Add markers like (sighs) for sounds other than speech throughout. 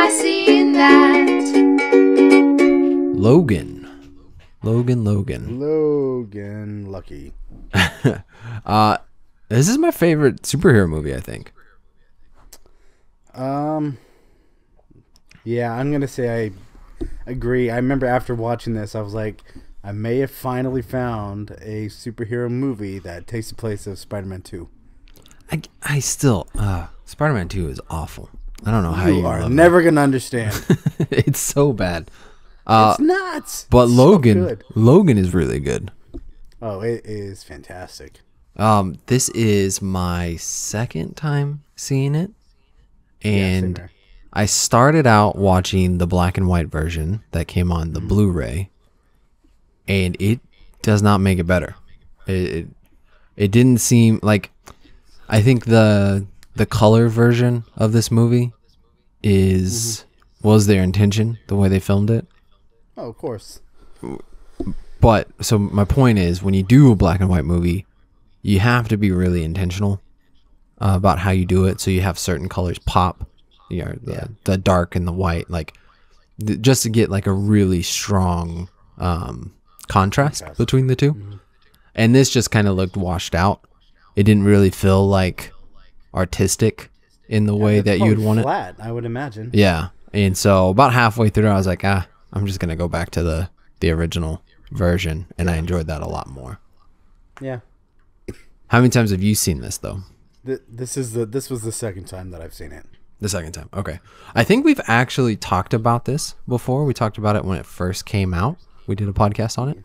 I seen that. Logan. Logan, Logan. Logan Lucky. (laughs) Uh, this is my favorite superhero movie, I think. Um. Yeah, I'm gonna say I agree. I remember after watching this, I was like, I may have finally found a superhero movie that takes the place of Spider-Man Two. I, I still, uh, Spider Man 2 is awful. I don't know how you, You are never gonna understand. (laughs) it's so bad. Uh, it's nuts. but It's Logan, good. Logan is really good. Oh, it is fantastic. Um, this is my second time seeing it, and here. I started out watching the black and white version that came on the Blu-ray, and it does not make it better. It, it it didn't seem like I think the the color version of this movie is Mm-hmm. was their intention the way they filmed it. Oh, of course. But so my point is, when you do a black and white movie, you have to be really intentional uh, about how you do it. So you have certain colors pop, you know, the Yeah. the dark and the white, like th- just to get like a really strong um, contrast between the 2 And this just kind of looked washed out. It didn't really feel like artistic in the way that you'd want it. flat, I would imagine. Yeah. And so about halfway through, I was like, ah, I'm just gonna go back to the the original version, and I enjoyed that a lot more. Yeah. How many times have you seen this though? Th- this is the this was the second time that I've seen it. The second time. Okay. I think we've actually talked about this before. We talked about it when it first came out. We did a podcast on it,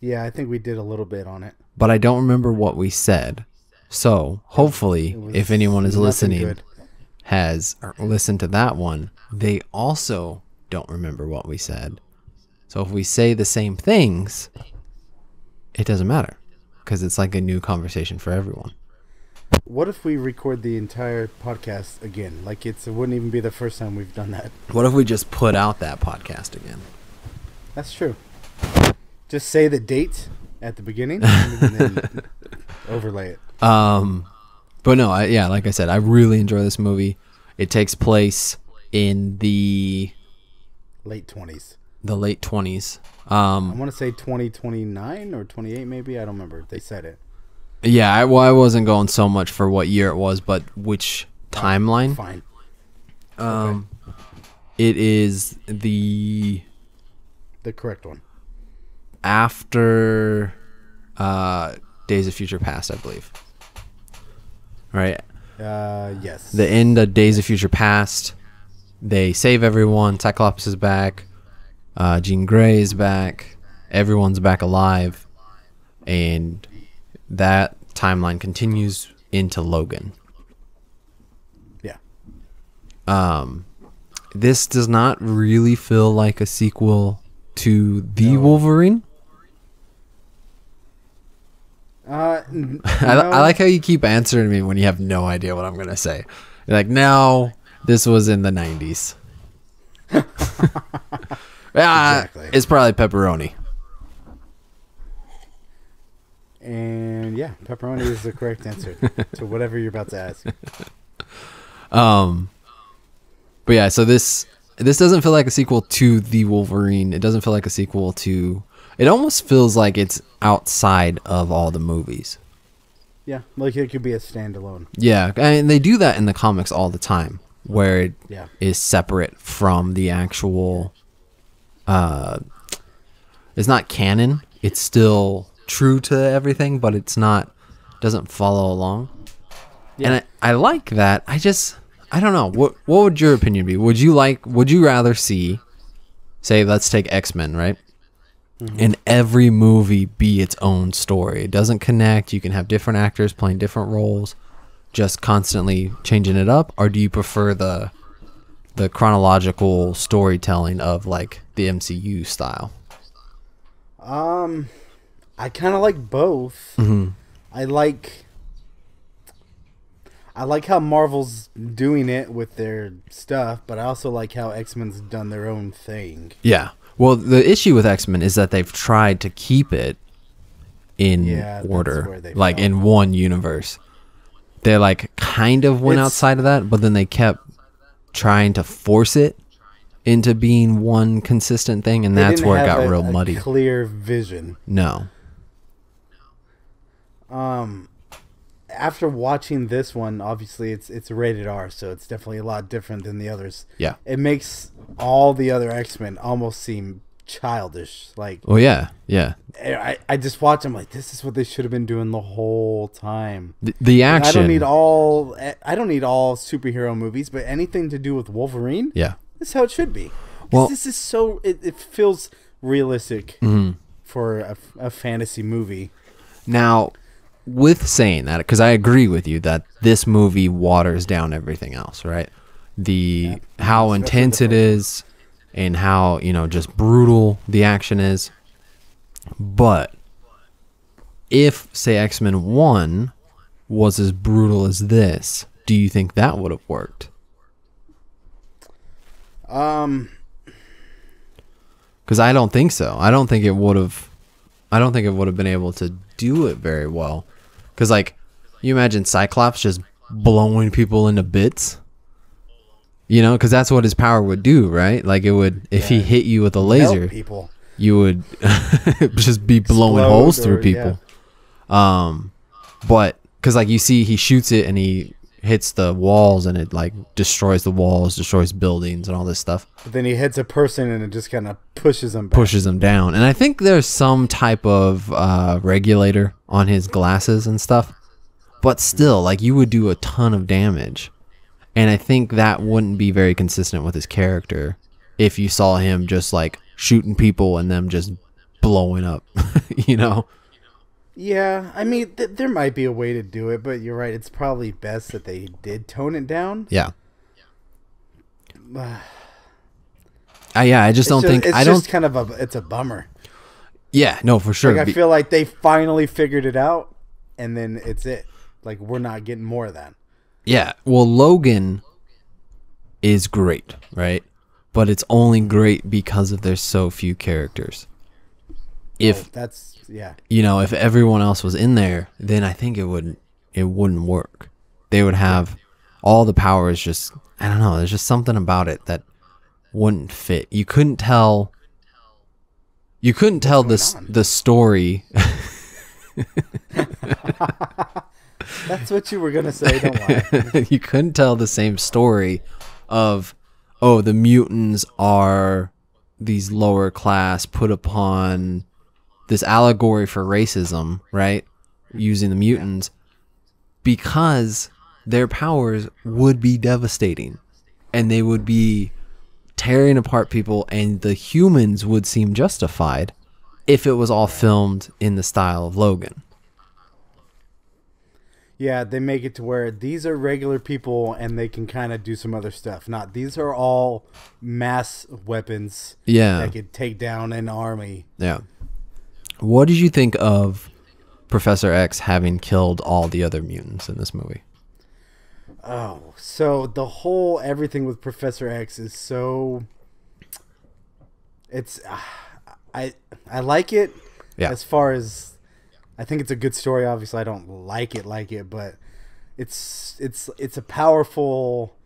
Yeah, I think we did a little bit on it. but I don't remember what we said. So hopefully, was if anyone is listening good. has listened to that one, they also don't remember what we said. So if we say the same things, it doesn't matter because it's like a new conversation for everyone. What if we record the entire podcast again? Like it's it wouldn't even be the first time we've done that. What if we just put out that podcast again? That's true. Just say the date at the beginning (laughs) and then overlay it. Um, but no, I, yeah, like I said, I really enjoy this movie. It takes place in the Late twenties. the late twenties. Um, I want to say twenty twenty nine or twenty eight, maybe. I don't remember. They said it. yeah, I, well, I wasn't going so much for what year it was, but which timeline. Fine. Um, it is the The correct one. After uh, Days of Future Past, I believe. Right, Uh, yes. the end of Days of Future Past. They save everyone. Cyclops is back. Uh, Jean Grey is back. Everyone's back alive, and that timeline continues into Logan. yeah. Um, this does not really feel like a sequel to the No. Wolverine. Uh, (laughs) I. I like how you keep answering me when you have no idea what I'm gonna say. You're like, no, this was in the '90s. (laughs) yeah, Exactly. it's probably pepperoni. And yeah, pepperoni is the correct answer to (laughs) whatever you're about to ask. Um, but yeah, so this this doesn't feel like a sequel to the Wolverine. It doesn't feel like a sequel to. It almost feels like it's outside of all the movies. Yeah, like it could be a standalone. Yeah, and they do that in the comics all the time, where it Yeah. is separate from the actual. Uh, it's not canon. It's still true to everything, but it's not. Doesn't follow along. Yeah. And I, I like that. I just I don't know. What what would your opinion be? Would you like would you rather see say let's take X-Men, right? In every movie be its own story. It doesn't connect. You can have different actors playing different roles, just constantly changing it up, or do you prefer the the chronological storytelling of like the MCU style? Um, I kind of like both. Mm-hmm. I like. I like how Marvel's doing it with their stuff, but I also like how X Men's done their own thing. Yeah. Well, the issue with X Men is that they've tried to keep it in Yeah, order, like in one universe. They like kind of went It's- outside of that, but then they kept trying to force it into being one consistent thing, and that's where it got a- real muddy. Clear vision. no, Um, after watching this one, obviously it's it's rated R, so it's definitely a lot different than the others. yeah, It makes all the other X Men almost seem childish. Like oh yeah, yeah. I, I just watch them like this is what they should have been doing the whole time. The, the I don't need all I don't need all superhero movies, but anything to do with Wolverine, yeah, this is how it should be. Well- this is so it, it feels realistic Mm-hmm. for a, a fantasy movie. Now, with saying that, because I agree with you that this movie waters down everything else, right? The how Especially intense it is, and how you know just brutal the action is. But if say X Men One was as brutal as this, do you think that would have worked? Um, Because I don't think so. I don't think it would have. I don't think it would have been able to do it very well. Because like, you imagine Cyclops just blowing people into bits. You know, because that's what his power would do, right? Like it would, if he hit you with a laser, people. you would (laughs) just be blowing Explode holes through or- people. Um, but because like you see, he shoots it and he hits the walls and it like destroys the walls, destroys buildings and all this stuff. But then he hits a person and it just kind of pushes them back. pushes them down. And I think there's some type of uh, regulator on his glasses and stuff. But still, like you would do a ton of damage. And I think that wouldn't be very consistent with his character if you saw him just like shooting people and them just blowing up, (laughs) you know? Yeah, I mean, th- there might be a way to do it, but you're right. It's probably best that they did tone it down. Yeah. Uh, yeah, I just don't just, think it's I just don't kind of a it's a bummer. Yeah, no, for sure. Like I feel like they finally figured it out, and then it's it. Like we're not getting more of that. Yeah. Well, Logan is great, right? But it's only great because of there's so few characters. If Oh, that's yeah, you know, if everyone else was in there, then I think it wouldn't it wouldn't work. They would have all the powers just I don't know, there's just something about it that wouldn't fit. You couldn't tell you couldn't tell this on? the story (laughs) that's what you were gonna say. Don't lie. (laughs) you couldn't tell the same story of oh the mutants are these lower class put upon this allegory for racism right using the mutants because their powers would be devastating and they would be tearing apart people and the humans would seem justified if it was all filmed in the style of Logan Yeah, they make it to where these are regular people and they can kind of do some other stuff. Not these are all mass weapons yeah that could take down an army. Yeah. What did you think of Professor X having killed all the other mutants in this movie? Oh, so the whole everything with Professor X is so. It's, uh, I I like it. Yeah. As far as, I think it's a good story. Obviously, I don't like it like it, but it's it's it's a powerful.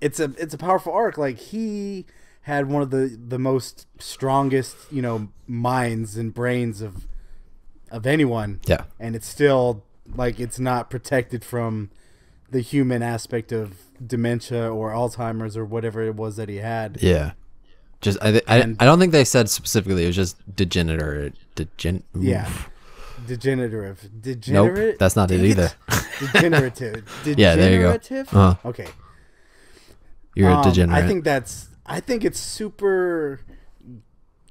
It's a it's a powerful arc. Like he had one of the the most strongest you know minds and brains of of anyone Yeah. and it's still like it's not protected from the human aspect of dementia or Alzheimer's or whatever it was that he had. Yeah. Just I, I, And- I don't think they said specifically it was just degenerate degen Yeah. Degenerative. Nope, that's not it either. (laughs) Degenerative. degenerative. (laughs) Yeah, there you go. Uh-huh. Okay. You're a Um, degenerate. I think that's. I think it's super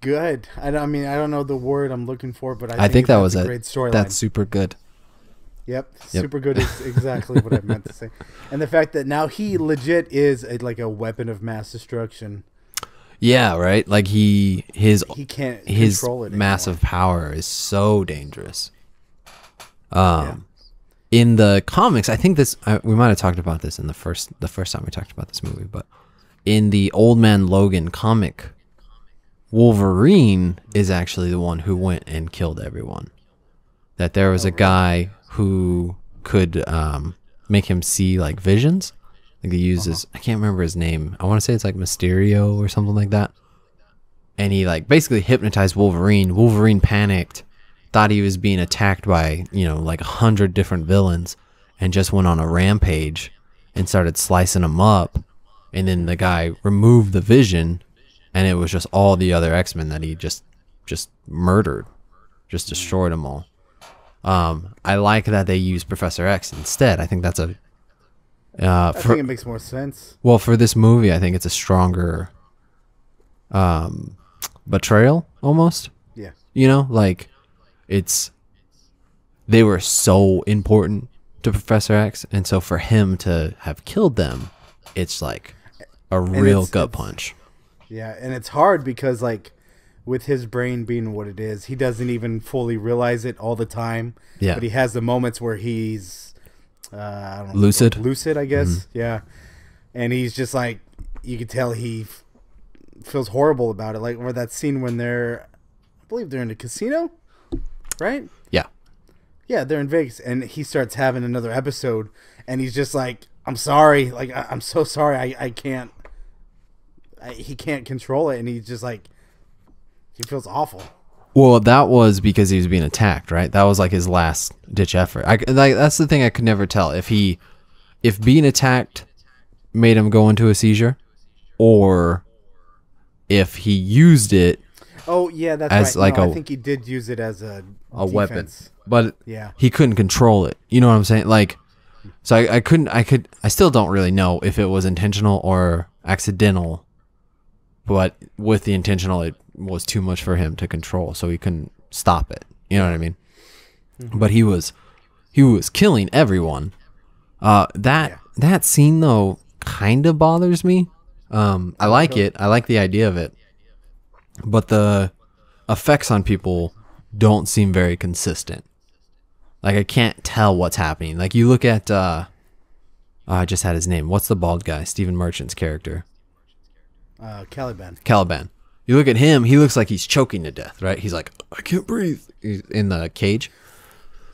good. I, I mean, I don't know the word I'm looking for, but I, I think think that was a great storyline. That's super good. Yep, Yep. super good is exactly what I meant to say. (laughs) And the fact that now he legit is a, like a weapon of mass destruction. Yeah, right? Like he his He can't his control it. massive power is so dangerous. Um, in the comics, I think this I, we might have talked about this in the first the first time we talked about this movie, but in the Old Man Logan comic, Wolverine is actually the one who went and killed everyone. That there was a guy who could um, make him see like visions. Like he uses I can't remember his name. I want to say it's like Mysterio or something like that. And he like basically hypnotized Wolverine. Wolverine panicked, thought he was being attacked by, you know, like a hundred different villains, and just went on a rampage and started slicing them up. And then the guy removed the vision and it was just all the other X-Men that he just just murdered. Just destroyed them all. Um, I like that they use Professor X instead. I think that's a uh, I think it makes more sense. well, for this movie, I think it's a stronger um, betrayal almost. Yeah. You know, like it's they were so important to Professor X, and so for him to have killed them, it's like a real it's- gut it's- punch. Yeah, and it's hard because like with his brain being what it is, he doesn't even fully realize it all the time. Yeah. But he has the moments where he's uh, I don't know, Lucid? lucid, I guess. Yeah. And he's just like you could tell he f- feels horrible about it. Like where that scene when they're I believe they're in a casino, right? Yeah, Yeah, they're in Vegas, and he starts having another episode, and he's just like, "I'm sorry, like I- I'm so sorry, I I can't." I, he can't control it, and he's just like, he feels awful. Well, that was because he was being attacked, right? That was like his last ditch effort. I like that's the thing I could never tell if he if being attacked made him go into a seizure or if he used it Oh yeah, that's As right. like no, a- I think he did use it as a a weapon, but Yeah. he couldn't control it. You know what I'm saying? Like, so I, I couldn't. I could. I still don't really know if it was intentional or accidental. But with the intentional, it was too much for him to control, so he couldn't stop it. You know what I mean? But he was, he was killing everyone. Uh, that that scene though kind of bothers me. Um, I like it. I like the idea of it, but the effects on people don't seem very consistent. Like I can't tell what's happening. Like you look at uh I just had his name. What's the bald guy? Stephen Merchant's character. Uh, Caliban. Caliban. You look at him, he looks like he's choking to death, right? He's like, I can't breathe. He's in the cage.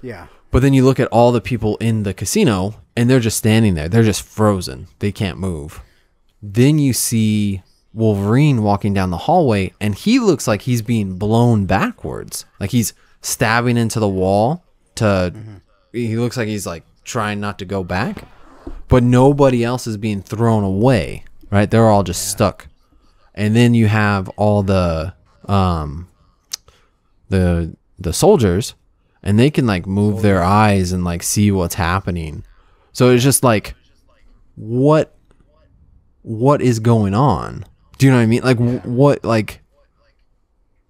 Yeah. But then you look at all the people in the casino and they're just standing there. They're just frozen. They can't move. Then you see Wolverine walking down the hallway and he looks like he's being blown backwards. Like he's stabbing into the wall to he looks like he's like trying not to go back. But nobody else is being thrown away, right? They're all just stuck. And then you have all the um the the soldiers and they can like move their eyes and like see what's happening. So it's just like what what is going on? Do you know what I mean? Like wh- what like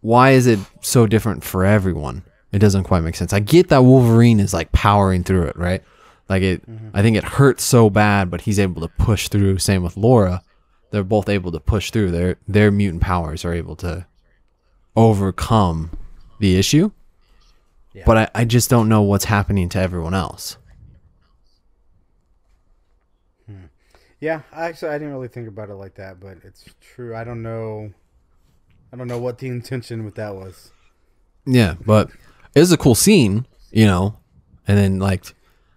why is it so different for everyone? It doesn't quite make sense. I get that Wolverine is like powering through it, right? Like it mm-hmm. I think it hurts so bad, but he's able to push through. Same with Laura. They're both able to push through. Their their mutant powers are able to overcome the issue. But I, I just don't know what's happening to everyone else. Hmm. Yeah. Actually, I didn't really think about it like that, but it's true. I don't know. I don't know what the intention with that was. Yeah, but it was a cool scene, you know, and then like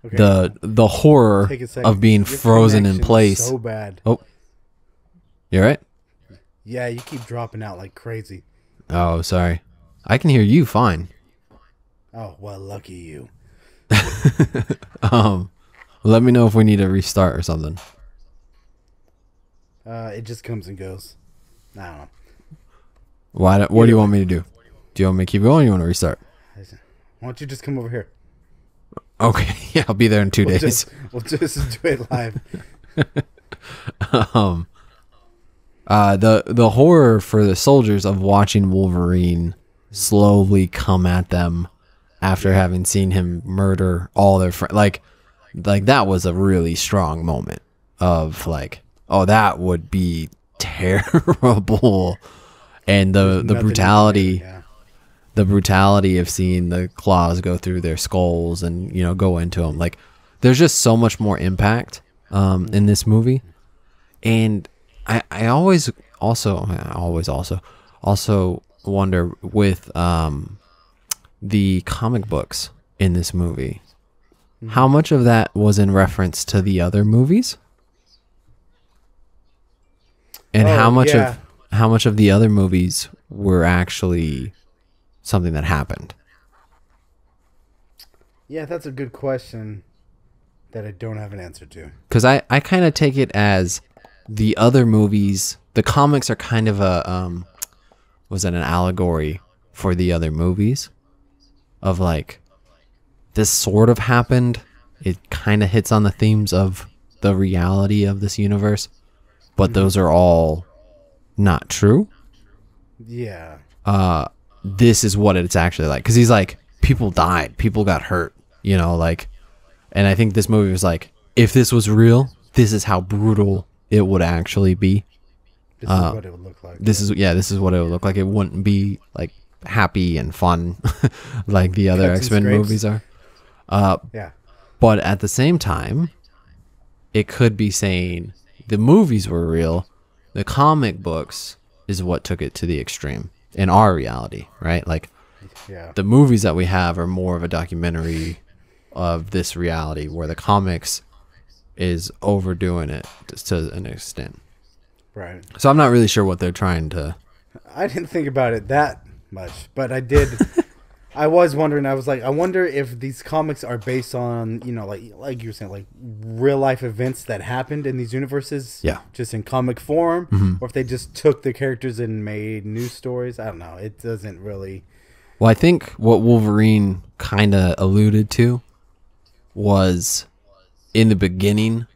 Okay. the the horror Take a second. of being Your frozen in place. So bad. oh, you're right. Yeah, you keep dropping out like crazy. Oh, sorry. I can hear you fine. Oh well, lucky you. (laughs) Um, let me know if we need to restart or something. Uh, it just comes and goes. I don't know. Why? do- What do you want me to do? Do you want me to keep going? or You want to restart? Why don't you just come over here? Okay, (laughs) yeah, I'll be there in 2 We'll days. just, we'll just (laughs) do it live. (laughs) um uh the the horror for the soldiers of watching Wolverine slowly come at them after having seen him murder all their friends like like that was a really strong moment of like oh that would be terrible and the the brutality there, Yeah. The brutality of seeing the claws go through their skulls and you know go into them like there's just so much more impact um, in this movie. And I, I always also I always also also wonder with um, the comic books in this movie how much of that was in reference to the other movies? And Oh, how much yeah. of how much of the other movies were actually something that happened. Yeah, that's a good question that I don't have an answer to. because I, I kind of take it as the other movies the comics are kind of a um was it an allegory for the other movies of like this sort of happened it kind of hits on the themes of the reality of this universe but those are all not true Yeah. uh this is what it's actually like. Because he's like people died. People got hurt you know like and i think this movie was like if this was real this is how brutal it would actually be. This Uh, is what it would look like. this is yeah. this is what it would look like. It wouldn't be like happy and fun (laughs) like the other Cuts x-men movies are. Uh yeah. but at the same time it could be saying the movies were real the comic books is what took it to the extreme in our reality right like Yeah. the movies that we have are more of a documentary of this reality where the comics is overdoing it to an extent right. so i'm not really sure what they're trying to I didn't think about it that much, but I did. (laughs) I was wondering. I was like, I wonder if these comics are based on, you know, like like you were saying, like real life events that happened in these universes. Yeah. Just in comic form, Mm-hmm. or if they just took the characters and made new stories. I don't know. It doesn't really. well i think what wolverine kind of alluded to was in the beginning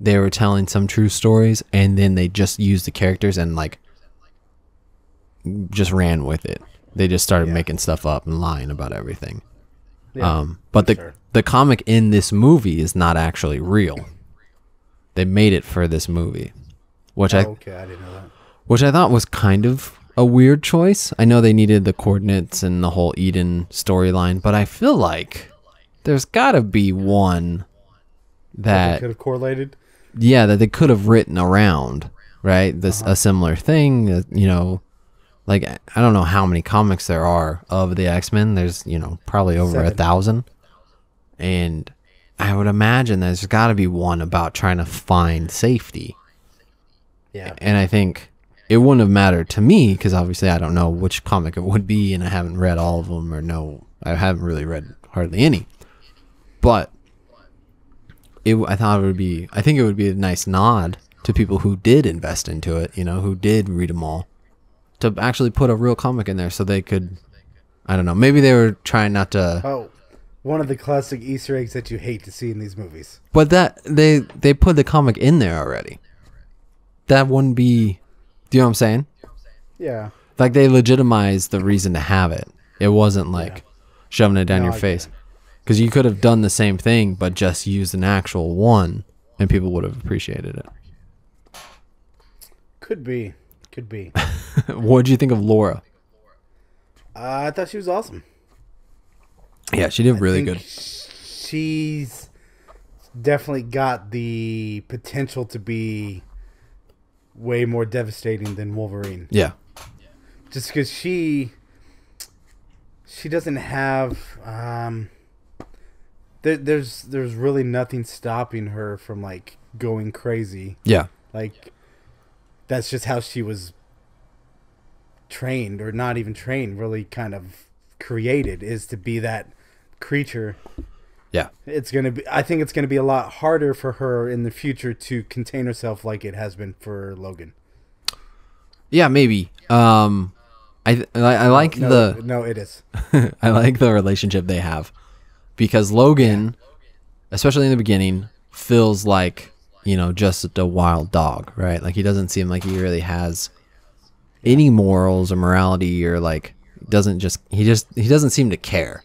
they were telling some true stories and then they just used the characters and like just ran with it they just started Yeah. making stuff up and lying about everything Yeah. um, but the sure. the comic in this movie is not actually real. They made it for this movie, which Oh, I okay, I didn't know that. which I thought was kind of a weird choice. I know they needed the coordinates and the whole Eden storyline, but I feel like there's got to be one that could have correlated. yeah that they could have written around right this a similar thing you know like i don't know how many comics there are of the x-men there's you know probably over a thousand and i would imagine there's got to be one about trying to find safety Yeah. and i think it wouldn't have mattered to me because obviously i don't know which comic it would be and i haven't read all of them or no i haven't really read hardly any but it, I thought it would be. I think it would be a nice nod to people who did invest into it. You know, who did read them all, to actually put a real comic in there, so they could. I don't know. Maybe they were trying not to, Oh, one of the classic Easter eggs that you hate to see in these movies. but that they they put the comic in there already. That wouldn't be. Do you know what I'm saying? Yeah. Like they legitimized the reason to have it. It wasn't like shoving it down No, your I face. Because you could have done the same thing, but just used an actual one, and people would have appreciated it. Could be. Could be. (laughs) what did you think of Laura? Uh, I thought she was awesome. Yeah, she did really good. She's definitely got the potential to be way more devastating than Wolverine. Yeah, Just because she she doesn't have um there, there's there's really nothing stopping her from like going crazy. yeah, Like that's just how she was trained or not even trained, really kind of created is to be that creature yeah, it's gonna be i think it's gonna be a lot harder for her in the future to contain herself like it has been for logan yeah. Maybe. Um, I I, I like no, the no it is (laughs) I like the relationship they have because Logan, especially in the beginning, feels like you know just a wild dog, right? Like he doesn't seem like he really has any morals or morality or like doesn't just he just he doesn't seem to care,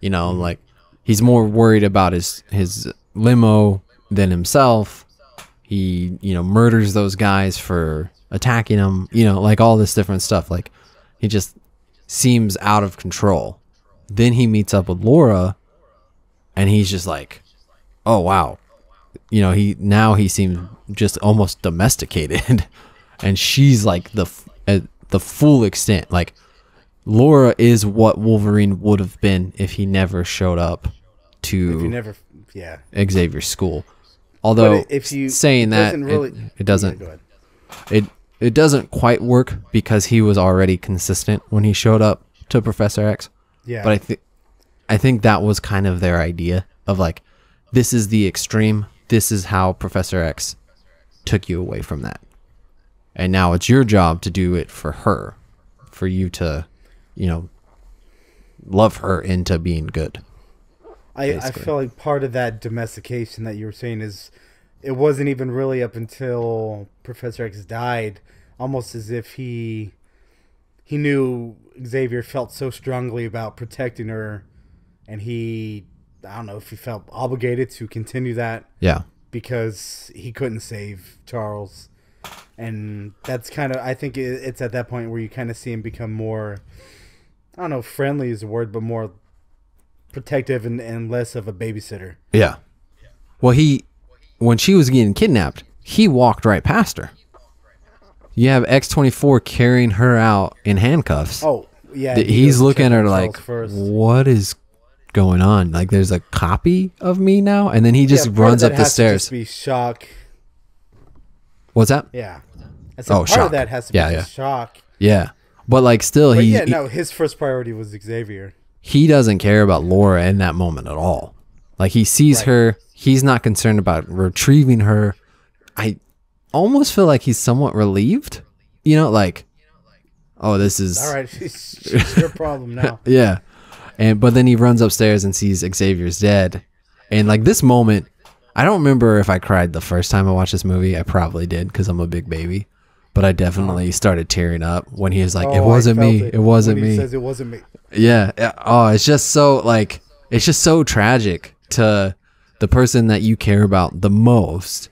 you know, mm-hmm. like he's more worried about his his limo than himself. He you know murders those guys for attacking him, you know, like all this different stuff. Like he just seems out of control. Then he meets up with Laura and he's just like, "Oh wow." You know, he now he seems just almost domesticated (laughs) and she's like the the full extent like Laura is what Wolverine would have been if he never showed up if you to never yeah Xavier's school. Although but if you saying that doesn't it- really it, doesn't Yeah, it it doesn't quite work because he was already consistent when he showed up to Professor X. Yeah. But I think I think that was kind of their idea of like this is the extreme. This is how Professor X took you away from that. And now it's your job to do it for her. For you to, you know, love her into being good. I, I feel like part of that domestication that you were saying is it wasn't even really up until Professor X died, almost as if he he knew Xavier felt so strongly about protecting her, and he I don't know if he felt obligated to continue that Yeah. because he couldn't save Charles, and that's kind of I think it's at that point where you kind of see him become more I don't know friendly is the word, but more protective and, and less of a babysitter. Yeah. Well, he, when she was getting kidnapped, he walked right past her. You have X24 carrying her out in handcuffs. Oh yeah, He's looking at her like, first. what is going on? Like, there's a copy of me now? And then he just Yeah, runs up the stairs. be shock. What's that? Yeah, Oh, part shock. of that has to Yeah, be yeah. shock. Yeah. But, like, still, But he, yeah, no, his first priority was Xavier. he doesn't care about Laura in that moment at all. Like he sees Right. her, he's not concerned about retrieving her. I almost feel like he's somewhat relieved. You know, like, oh, this is All right, (laughs) she's, she's your problem now. (laughs) yeah. And but then he runs upstairs and sees Xavier's dead. And like this moment, I don't remember if I cried the first time I watched this movie. I probably did because I'm a big baby. But I definitely started tearing up when he was like, Oh, "It wasn't me. It, wasn't when me." Says it wasn't me. Yeah. Oh, it's just so like it's just so tragic to the person that you care about the most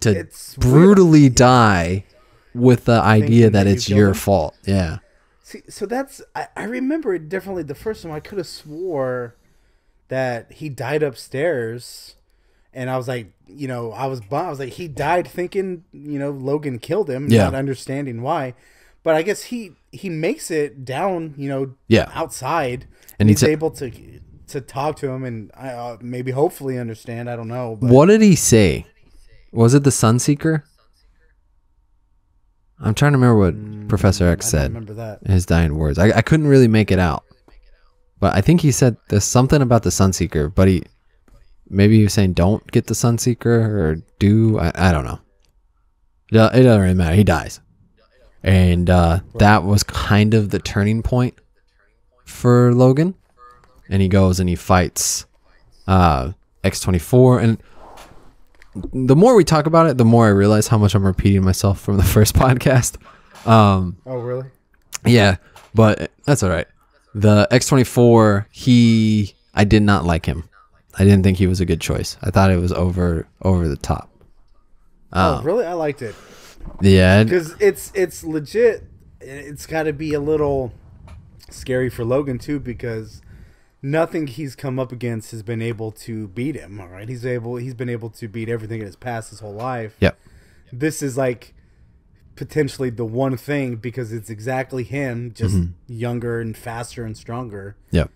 to It's weird. brutally die with the idea that that it's your fault. Yeah. See, so that's I, I remember it differently. The first time I could have swore that he died upstairs, and I was like, you know, I was bummed. I was like, he died thinking, you know, Logan killed him, Yeah. not understanding why. But I guess he he makes it down, you know, Yeah. outside, And he's he able to to talk to him and uh, maybe hopefully understand. I don't know. But What did he say? Was it the Sunseeker? I'm trying to remember what Professor X Mm, I said. remember that. his dying words. I, I couldn't really make it out. But I think he said there's something about the Sunseeker, but he maybe he was saying don't get the Sunseeker or do I, I don't know. It it doesn't really matter. He dies. And uh, that was kind of the turning point for Logan. And he goes and he fights uh, X24 and the more we talk about it, the more I realize how much I'm repeating myself from the (laughs) first podcast. Um, Oh, really? yeah, but that's all right. The X24, he I did not like him. I didn't think he was a good choice. I thought it was over over the top. oh, really? I liked it. Yeah, because it's it's legit. It's got to be a little scary for Logan too, because nothing he's come up against has been able to beat him. All right, he's able. He's been able to beat everything in his past his whole life. yep. This is like potentially the one thing because it's exactly him, just Mm-hmm. younger and faster and stronger. Yep.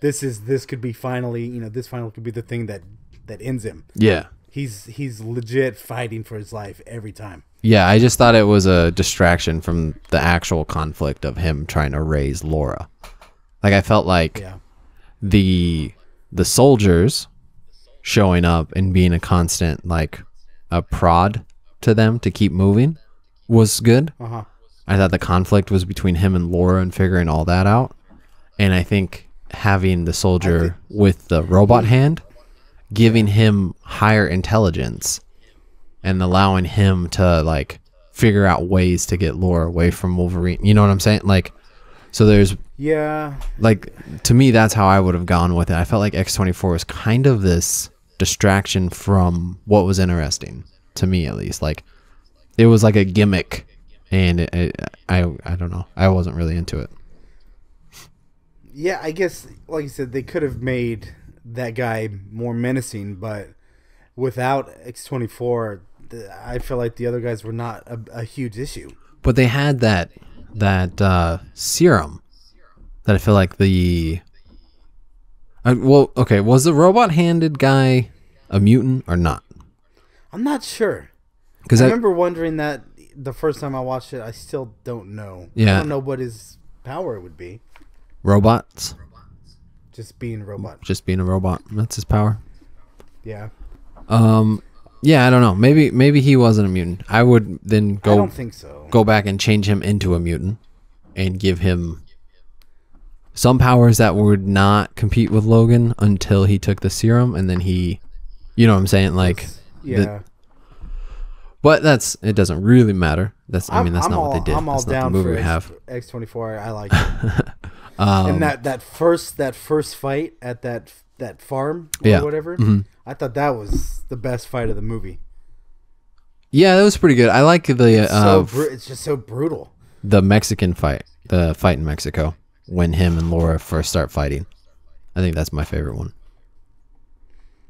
This is this could be finally, you know, this final could be the thing that that ends him. Yeah. He's he's legit fighting for his life every time. Yeah, I just thought it was a distraction from the actual conflict of him trying to raise Laura. Like I felt like Yeah. The the soldiers showing up and being a constant like a prod to them to keep moving was good. Uh huh. I thought the conflict was between him and Laura and figuring all that out. And I think having the soldier with the robot hand giving him higher intelligence and allowing him to like figure out ways to get Laura away from Wolverine. You know what I'm saying? Like so there's Yeah. like to me that's how I would have gone with it. I felt like X24 was kind of this distraction from what was interesting to me at least. Like it was like a gimmick and it, it, I I don't know. I wasn't really into it. Yeah, I guess, like you said, they could have made that guy more menacing, but without X24, I feel like the other guys were not a, a huge issue. But they had that that uh, serum that I feel like the uh, well, okay, was the robot-handed guy a mutant or not? I'm not sure. Because I I, remember wondering that the first time I watched it, I still don't know. Yeah. I don't know what his power would be. Robots, Just being a robot. just being a robot. That's his power. Yeah. Um, yeah, I don't know. Maybe maybe he wasn't a mutant. I would then I go don't think so. go back and change him into a mutant and give him some powers that would not compete with Logan until he took the serum and then he you know what I'm saying like Yeah. but that's it doesn't really matter. That's I mean that's I'm not all, what they did. I'm all that's down the movie for we have. X twenty four. I like it. (laughs) Um, and that that first that first fight at that that farm or Yeah. whatever. Mhm. I thought that was the best fight of the movie. Yeah, that was pretty good. I like the uh, so bru- it's just so brutal. the Mexican fight, the fight in Mexico when him and Laura first start fighting. I think that's my favorite one.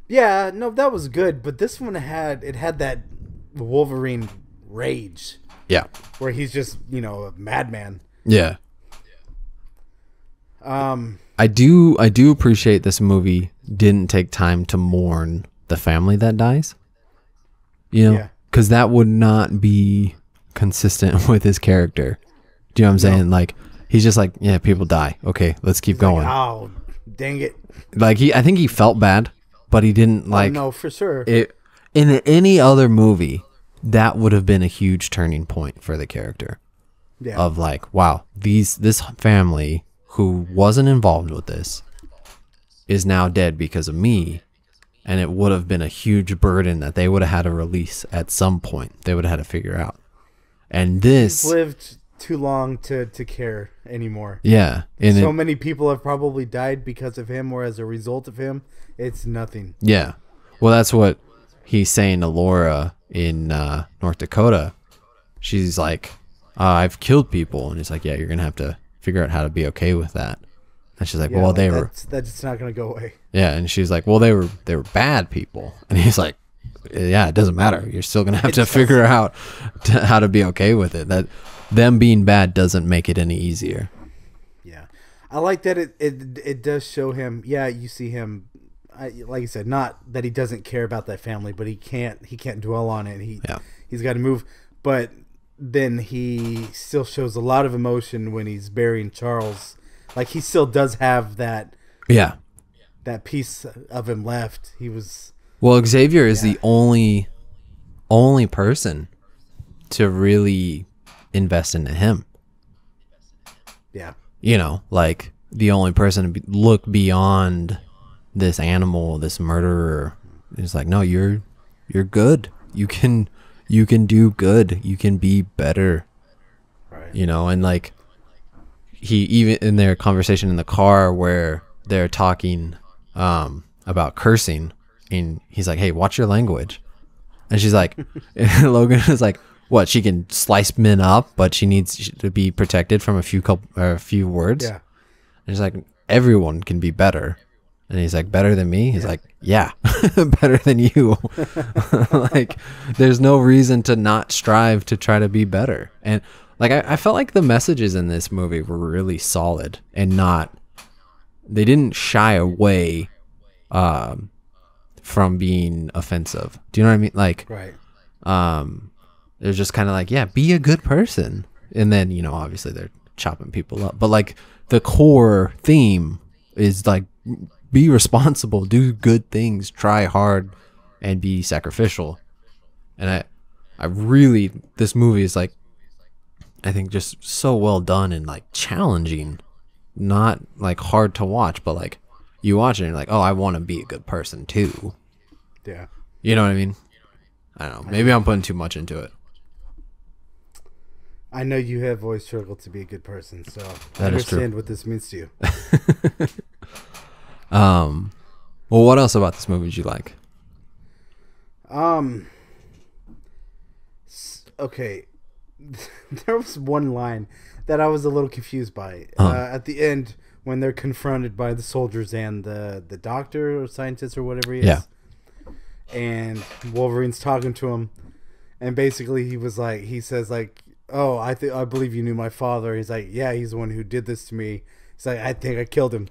Yeah, no, that was good, but this one had it had that Wolverine rage Yeah. where he's just you know a madman. Yeah. Um, I do I do appreciate this movie didn't take time to mourn the family that dies. You know, Yeah. cuz that would not be consistent (laughs) with his character. Do you know what I'm saying? Like he's just like, yeah, people die. Okay, let's keep going. oh, dang it! Like he I think he felt bad, but he didn't like oh, no, for sure. it in any other movie that would have been a huge turning point for the character. yeah, of like, wow, these this family who wasn't involved with this is now dead because of me. And it would have been a huge burden that they would have had to release at some point. They would have had to figure out. And this, he's lived too long to to care anymore. yeah, and so it, many people have probably died because of him or as a result of him. It's nothing. yeah. Well, that's what he's saying to Laura in uh, North Dakota. She's like, uh, "I've killed people," and he's like, "Yeah, you're gonna have to figure out how to be okay with that." And she's like, Yeah, "Well, like they were." that's, that's not gonna go away. Yeah, and she's like, "Well, they were they were bad people," (laughs) and he's like, "Yeah, it doesn't matter. You're still gonna have to figure out to, how to be okay with it. That them being bad doesn't make it any easier." Yeah, I like that it it it does show him. Yeah, you see him. I, like I said, not that he doesn't care about that family, but he can't he can't dwell on it. He Yeah. he's got to move. But then he still shows a lot of emotion when he's burying Charles. Like he still does have that Yeah. that piece of him left. He was Well, Xavier is the only only person to really invest into him. yeah You know, like the only person to be, look beyond this animal, this murderer. He's like, "No, you're you're good. You can you can do good. You can be better." right. you know and like he even in their conversation in the car where they're talking um about cursing and he's like hey watch your language and she's like and (laughs) (laughs) logan is like what she can slice men up but she needs to be protected from a few couple or a few words Yeah. and he's like everyone can be better and he's like better than me? He's like yeah (laughs) better than you. (laughs) Like there's no reason to not strive to try to be better. And like I, I felt like the messages in this movie were really solid and not they didn't shy away um from being offensive. Do you know what i mean? Like Right. um they're just kind of like yeah be a good person. And then you know obviously they're chopping people up. But like the core theme is like be responsible do good things try hard and be sacrificial and i i really this movie is like i think just so well done and like challenging not like hard to watch but like you watch it and you're like oh i want to be a good person too Yeah. you know what I mean? I don't know. Maybe I'm putting too much into it. I know you have always struggled to be a good person, so I That true. understand what this means to you. (laughs) Um, well, what else about this movie did you like? Um. Okay, (laughs) there was one line that I was a little confused by Huh. uh, at the end when they're confronted by the soldiers and the the doctor or scientist or whatever he is. Yeah. And Wolverine's talking to him, and basically he was like, he says like, "Oh, I think I believe you knew my father." He's like, "Yeah, he's the one who did this to me." He's like, "I think I killed him,"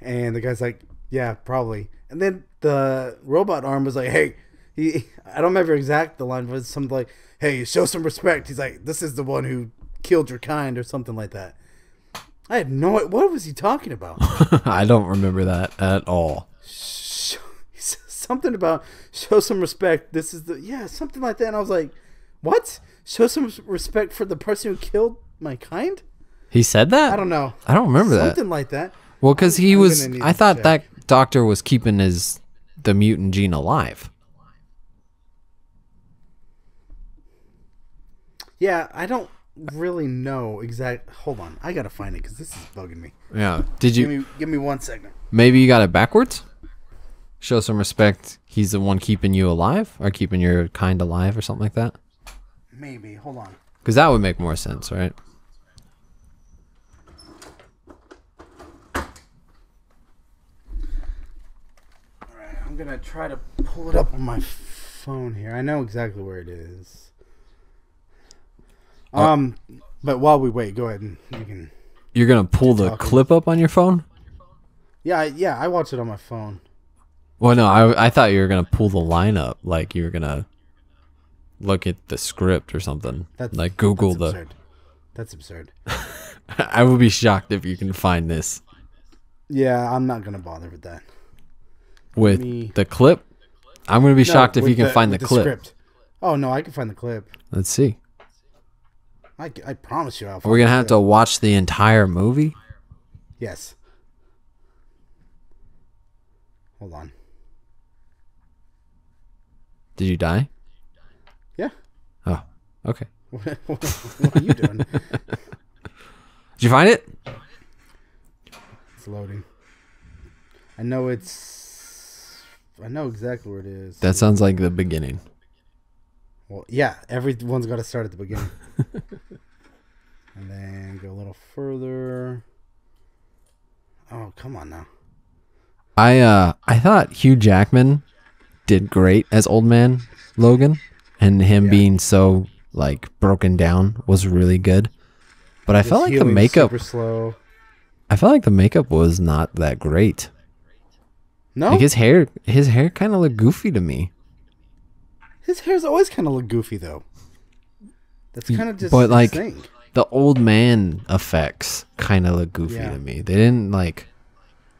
and the guy's like, "Yeah, probably." And then the robot arm was like, "Hey." He, I don't remember exact the line, but it's something like, "Hey, show some respect." He's like, "This is the one who killed your kind," or something like that. I had no. What was he talking about? (laughs) I don't remember that at all. Show- he said something about show some respect. This is the yeah, something like that. And I was like, "What? Show some respect for the person who killed my kind?" He said that? I don't know. I don't remember that. Something like that. Well, because he I'm was. I thought that doctor was keeping his the mutant gene alive. Yeah, I don't really know exact. Hold on, I gotta find it because this is bugging me. Yeah. Did Give you? me, give me one second. Maybe you got it backwards. Show some respect. He's the one keeping you alive, or keeping your kind alive, or something like that. Maybe. Hold on. Because that would make more sense, right? All right, I'm gonna try to pull it up on my phone here. I know exactly where it is. Um, but while we wait, go ahead and you can. You're gonna pull the talking. clip up on your phone. Yeah, I- yeah, I watch it on my phone. Well, no, I I thought you were gonna pull the line up, like you were gonna look at the script or something. That's like Google that's the. Absurd. That's absurd. (laughs) I would be shocked if you can find this Yeah, I'm not gonna bother with that. With me- the clip. I'm gonna be No, shocked if you can find the, with clip. script. Oh no, I can find the clip. Let's see. I, I promise you, I'll. Are we gonna the have to watch the entire movie? Yes. Hold on. Did you die? Yeah. Oh, okay. (laughs) what what are you doing? (laughs) Did you find it? It's loading. I know it's. I know exactly where it is. That sounds like the beginning. Well, yeah, everyone's got to start at the beginning. (laughs) and then go a little further. Oh, come on now. I uh I thought Hugh Jackman did great as old man Logan and him Yeah. being so like broken down was really good. But I His felt like the makeup super slow. I felt like the makeup was not that great. No, Like his, hair his hair kind of looked goofy to me. His hair's always kind of look goofy though. That's kind of just but, like, thing. The old man effects kind of look goofy Yeah. to me. They didn't like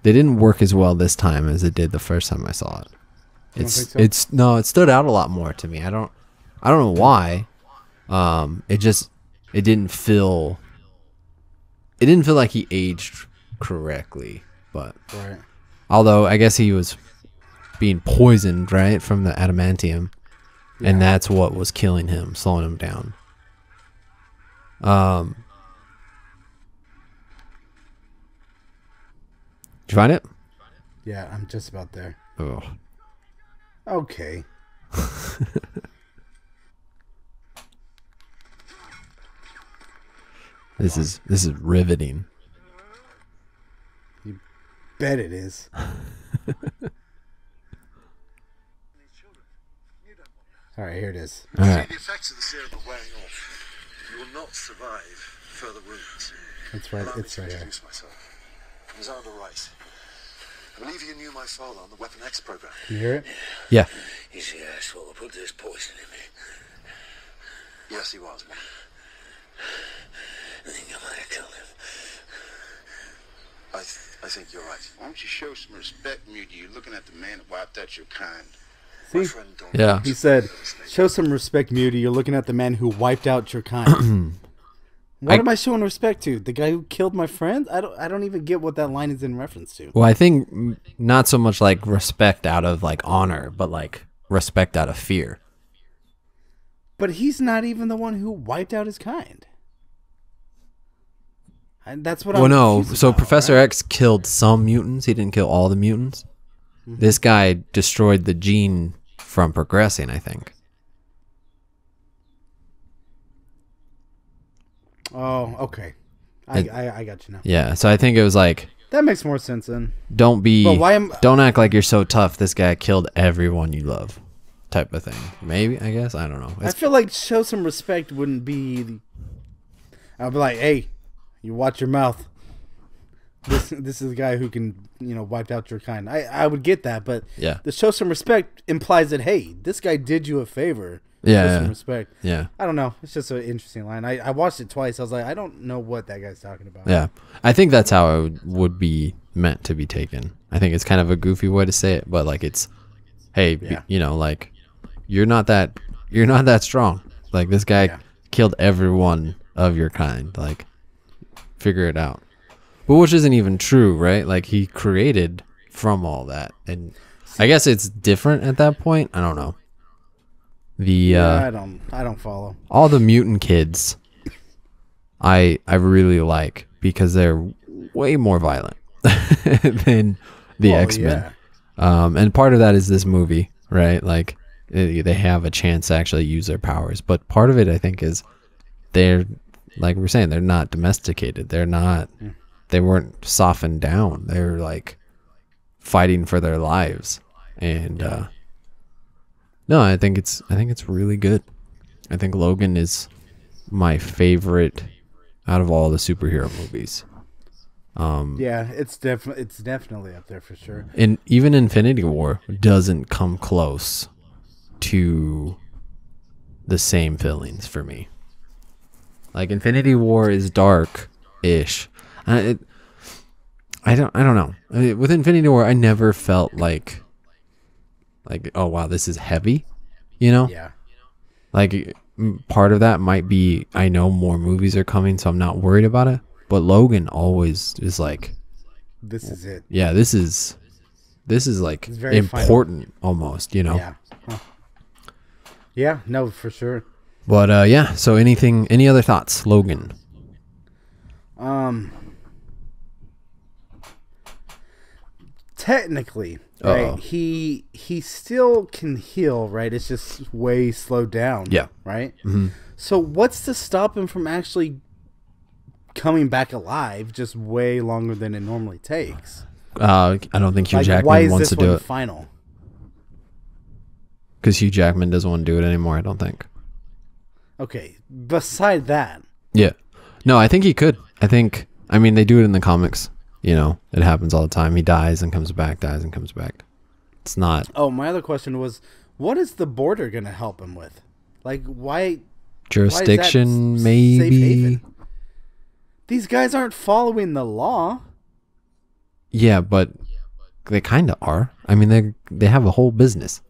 they didn't work as well this time as it did the first time I saw it. It's so? it's no, it stood out a lot more to me. I don't I don't know why. Um it just it didn't feel it didn't feel like he aged correctly, but Right. Although I guess he was being poisoned, right, from the adamantium. And that's what was killing him, slowing him down. Um Did you find it? Yeah, I'm just about there. Oh. Okay. (laughs) This is this is riveting. Bet it is. All right, here it is. All right. The effects of the serum are wearing off. You will not survive further wounds. It's right. Allow me It's to right here. introduce myself. I'm Zander Rice. I believe you knew my father on the Weapon X program. Can you hear it? Yeah. He's the asshole who put this poison in me. Yes, he was. I think I'm gonna kill him. I, th- I think you're right. Why don't you show some respect, Muty? You're looking at the man that wiped out your kind. My See? friend Don. Yeah. He said, "Show some respect, Muty. You're looking at the man who wiped out your kind." (clears throat) what I- am I showing respect to? The guy who killed my friend? I don't. I don't even get what that line is in reference to. Well, I think not so much like respect out of like honor, but like respect out of fear. But he's not even the one who wiped out his kind. And that's what Well, I'm. no. So about, Professor right? X killed some mutants. He didn't kill all the mutants. Mm-hmm. This guy destroyed the gene from progressing. I think. Oh, okay. I, It- I I got you now. Yeah. So I think it was like, That makes more sense then. don't be, But why am- don't act like you're so tough. This guy killed everyone you love, type of thing. Maybe I guess I don't know. I feel like show some respect wouldn't be. I'd be like, hey, you watch your mouth. This this is the guy who can you know wipe out your kind. I I would get that, but Yeah. the show some respect implies that hey, this guy did you a favor. Yeah, Show some respect. Yeah. I don't know. It's just an interesting line. I, I watched it twice. I was like, I don't know what that guy's talking about. Yeah. I think that's how it would, would be meant to be taken. I think it's kind of a goofy way to say it, but like it's hey, Yeah. you know, like you're not that you're not that strong. Like this guy Yeah. killed everyone of your kind. Like figure it out. But which isn't even true, right? Like he created from all that. And I guess it's different at that point. I don't know. The Yeah, uh I don't. I don't follow. all the mutant kids I I really like because they're way more violent (laughs) than the Oh, X-Men. yeah. Um and part of that is this movie, right? Like eh, they have a chance to actually use their powers, but part of it I think is they're like we're saying they're not domesticated. They're not they weren't softened down. They're like fighting for their lives. And uh no, I think it's I think it's really good. I think Logan is my favorite out of all the superhero movies. Um, Yeah, it's definitely it's definitely up there for sure. And even Infinity War doesn't come close to the same feelings for me. Like Infinity War is dark ish. I, it, I don't I don't know. I mean, with Infinity War I never felt like like oh wow this is heavy, you know? Yeah. Like part of that might be I know more movies are coming so I'm not worried about it, but Logan always is like This is it. yeah, this is this is like very final. important almost, you know. Yeah. Huh. Yeah, no, for sure. But uh yeah, so anything any other thoughts, Logan? Um technically, right? Uh-oh. He he still can heal, right? It's just way slowed down. Yeah. Right? So what's to stop him from actually coming back alive just way longer than it normally takes? Uh I don't think Hugh Like Jackman wants to do it final? cuz Hugh Jackman doesn't want to do it anymore, I don't think. Okay, beside that, Yeah. No, I think he could. I think I mean they do it in the comics, you know. It happens all the time. He dies and comes back, dies and comes back. It's not oh, my other question was what is the border going to help him with? Like why jurisdiction safe maybe. These guys aren't following the law. Yeah, but they kind of are. I mean, they they have a whole business.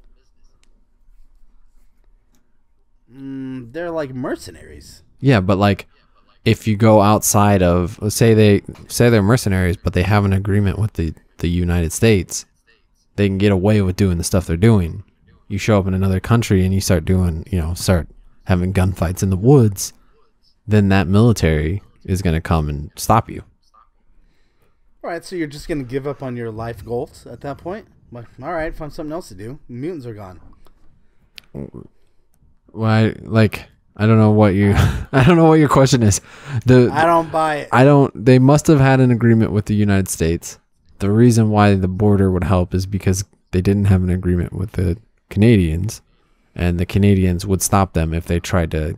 They're like mercenaries. Yeah, but like, if you go outside of, say they say they're mercenaries, but they have an agreement with the the United States, they can get away with doing the stuff they're doing. You show up in another country and you start doing, you know, start having gunfights in the woods, then that military is going to come and stop you. All right, so you're just going to give up on your life goals at that point? Like, all right, find something else to do. Mutants are gone. Why? Like, I don't know what you, (laughs) I don't know what your question is. The I don't buy it. I don't. They must have had an agreement with the United States. The reason why the border would help is because they didn't have an agreement with the Canadians, and the Canadians would stop them if they tried to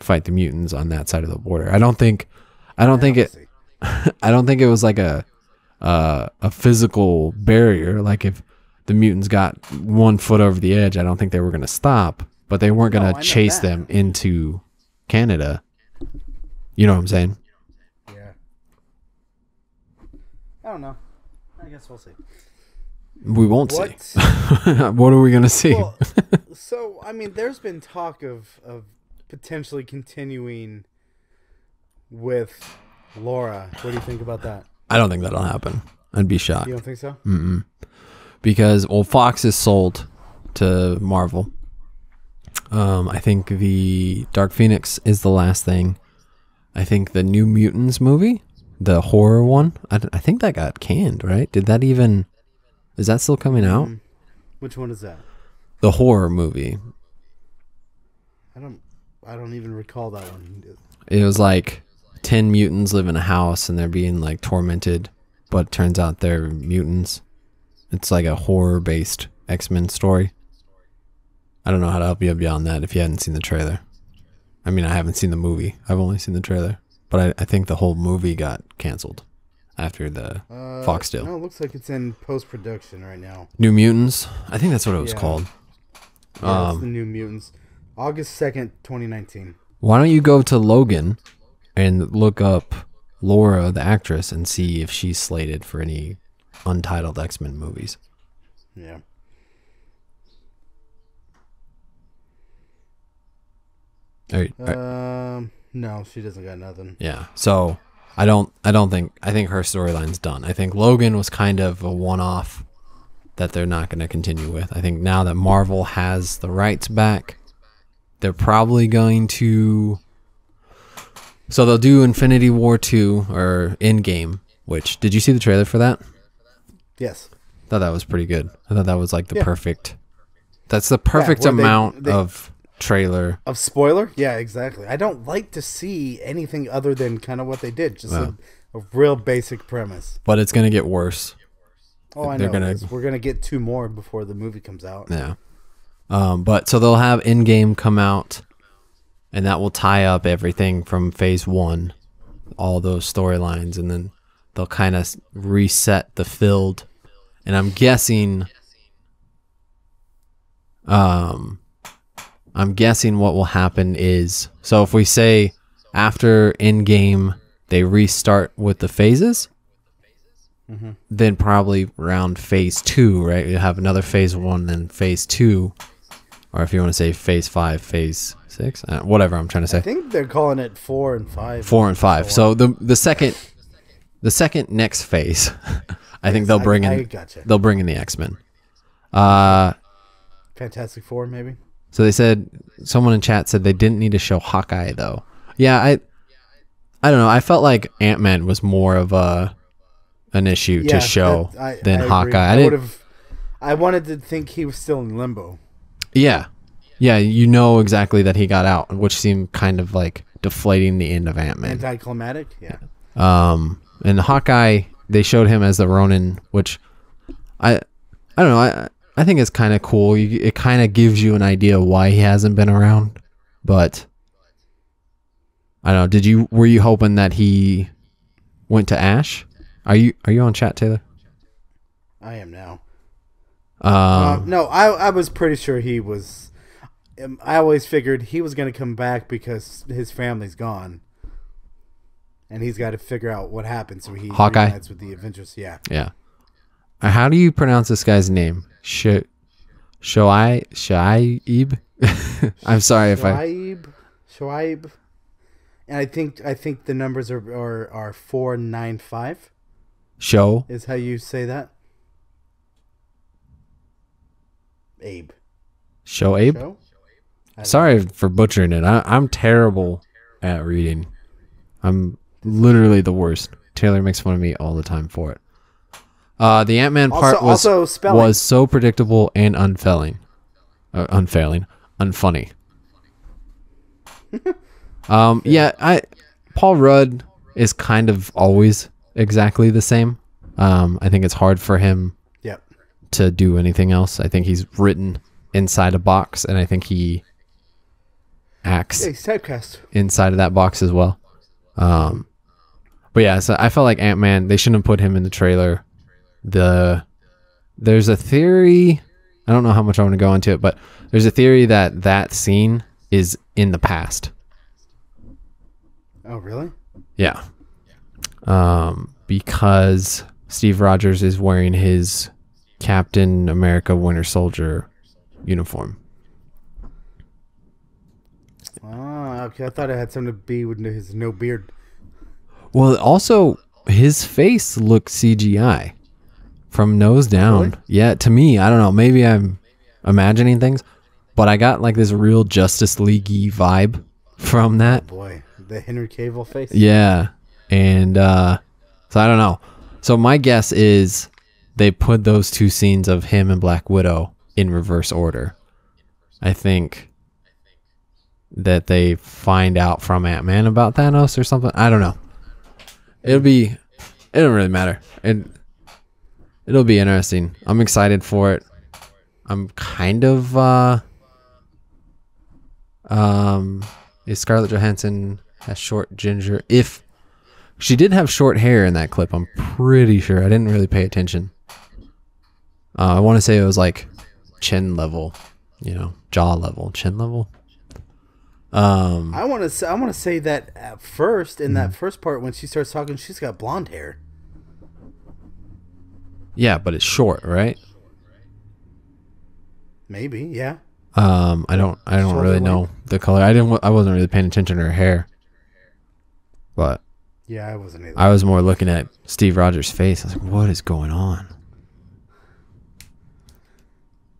fight the mutants on that side of the border. I don't think. I don't think it. Obviously. (laughs) I don't think it was like a uh, a physical barrier. Like if the mutants got one foot over the edge, I don't think they were going to stop. But they weren't going oh, know to chase that. them into Canada. You know what I'm saying? Yeah. I don't know. I guess we'll see. We won't What? see. (laughs) what are we gonna see? Well, (laughs) so I mean, there's been talk of of potentially continuing with Laura. What do you think about that? I don't think that'll happen. I'd be shocked You don't think so? Mm-mm. because well, Fox is sold to Marvel. Um, I think the Dark Phoenix is the last thing. I think the New Mutants movie, the horror one, I, I think that got canned, right? Did that even? Is that still coming out? Which one is that? The horror movie. I don't. I don't even recall that one. It was like ten mutants live in a house and they're being like tormented, but turns out they're mutants. It's like a horror based X Men story. I don't know how to help you beyond that if you hadn't seen the trailer. I mean, I haven't seen the movie. I've only seen the trailer, but I, I think the whole movie got canceled after the Uh, Fox deal. No, it looks like it's in post production right now. New Mutants. I think that's what it was Yeah. called. Yeah, Um, it's the New Mutants. August second, twenty nineteen. Why don't you go to Logan and look up Laura, the actress, and see if she's slated for any untitled X Men movies? Yeah. Are- Um. No, she doesn't got nothing. yeah. So I don't. I don't think. I think her storyline's done. I think Logan was kind of a one-off that they're not going to continue with. I think now that Marvel has the rights back, they're probably going to. So they'll do Infinity War two or Endgame. Which did you see the trailer for that? Yes. thought that was pretty good. I thought that was like the Yeah. perfect. That's the perfect they- amount they- of trailer. Of spoiler? Yeah, exactly. I don't like to see anything other than kind of what they did. Just a, a real basic premise. But it's gonna get worse. Oh, I They're know. gonna- We're gonna get two more before the movie comes out. Yeah. Um, but so they'll have Endgame come out, and that will tie up everything from Phase One, all those storylines, and then they'll kind of reset the field. And I'm guessing, um, I'm guessing what will happen is so if we say after Endgame they restart with the phases. Then probably around phase two, right? You have another phase one, then phase two, or if you want to say phase five, phase six, uh, whatever I'm trying to say. I think they're calling it four and five. four and five. So the the second, the second next phase, (laughs) I think they'll bring in gotcha. they'll bring in the X Men. Uh, Fantastic Four, maybe. So they said someone in chat said they didn't need to show Hawkeye though. Yeah, I, I don't know. I felt like Ant Man was more of a an issue Yeah, to show that- I- than I agree. Hawkeye. I, I didn't. would have. I wanted to think he was still in limbo. Yeah. Yeah, you know exactly that he got out, which seemed kind of like deflating the end of Ant Man. Anticlimactic. Yeah. Um, and Hawkeye, they showed him as the Ronin, which I, I don't know, I, I think it's kind of cool. It kind of gives you an idea why he hasn't been around, but I don't know. Did you were you hoping that he went to Ash? Are you are you on chat, Taylor? I am now. Um, Um, no, I I was pretty sure he was. um, I always figured he was going to come back because his family's gone, and he's got to figure out what happened. So he Hawkeye? reunites with the Avengers. Yeah, yeah. How do you pronounce this guy's name? Sh- Shoai Shaib. (laughs) I'm sorry if I. Shoaib, Shoaib, and I think I think the numbers are are, are four nine five Show is how you say that. Abe. Show Abe. Show? Sorry for butchering it. I, I'm terrible at reading. I'm literally the worst. Taylor makes fun of me all the time for it. Uh, the Ant Man part Also- was also was so predictable and unfailing, uh, unfailing, unfunny. (laughs) um, yeah, I Paul Rudd is kind of always exactly the same. Um, I think it's hard for him Yep. to do anything else. I think he's written inside a box, and I think he acts Yeah, he's typecast. inside of that box as well. Um, but yeah, so I felt like Ant Man. They shouldn't have put him in the trailer. The there's a theory. I don't know how much I want to go into it, but there's a theory that that scene is in the past. Oh, really? Yeah. Um, because Steve Rogers is wearing his Captain America Winter Soldier uniform. Ah, okay. I thought it had something to be with his no beard. Well, also his face looked CGI from nose down. Really? Yeah, to me, I don't know. Maybe I'm imagining things, but I got like this real Justice League vibe from that. Boy, the Henry Cavill face. Yeah, and uh, so I don't know. So my guess is they put those two scenes of him and Black Widow in reverse order. I think that they find out from Ant Man about Thanos or something. I don't know. It'll be. It don't really matter. It. It'll be interesting. I'm excited for it. I'm kind of. uh Um, is Scarlett Johansson has short ginger? If she did have short hair in that clip, I'm pretty sure. I didn't really pay attention. Uh, I want to say it was like chin level, you know, jaw level, chin level. Um, I want to. Say, I want to say that at first, in Mm-hmm. that first part, when she starts talking, she's got blonde hair. Yeah, but it's short, right? Maybe, yeah. Um, I don't, I don't really know length. the color. I didn't, I wasn't really paying attention to her hair, but Yeah, I wasn't either. I was more looking at Steve Rogers' face. I was like, what is going on?